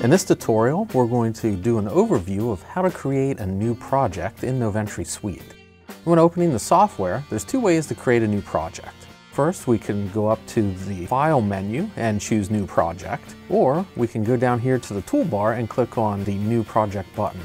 In this tutorial, we're going to do an overview of how to create a new project in Noventri Suite. When opening the software, there's two ways to create a new project. First, we can go up to the File menu and choose New Project, or we can go down here to the toolbar and click on the New Project button.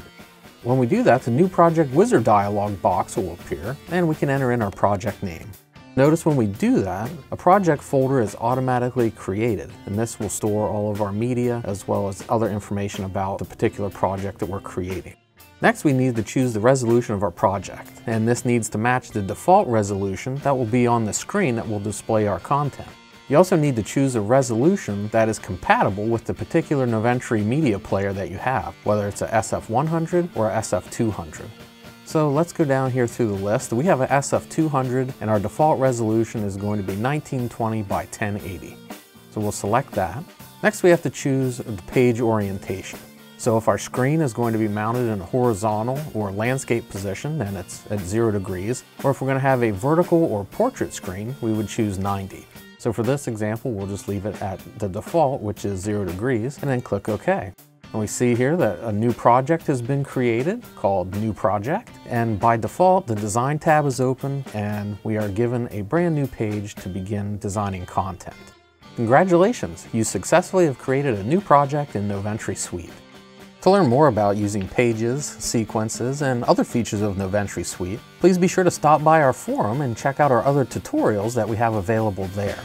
When we do that, the New Project Wizard dialog box will appear, and we can enter in our project name. Notice when we do that, a project folder is automatically created, and this will store all of our media as well as other information about the particular project that we're creating. Next, we need to choose the resolution of our project, and this needs to match the default resolution that will be on the screen that will display our content. You also need to choose a resolution that is compatible with the particular Noventri media player that you have, whether it's a SF100 or a SF200. So let's go down here through the list. We have an SF200 and our default resolution is going to be 1920 by 1080. So we'll select that. Next we have to choose the page orientation. So if our screen is going to be mounted in a horizontal or landscape position, then it's at zero degrees. Or if we're gonna have a vertical or portrait screen, we would choose 90. So for this example, we'll just leave it at the default, which is zero degrees, and then click OK. And we see here that a new project has been created called New Project. And by default, the Design tab is open and we are given a brand new page to begin designing content. Congratulations, you successfully have created a new project in Noventri Suite. To learn more about using pages, sequences, and other features of Noventri Suite, please be sure to stop by our forum and check out our other tutorials that we have available there.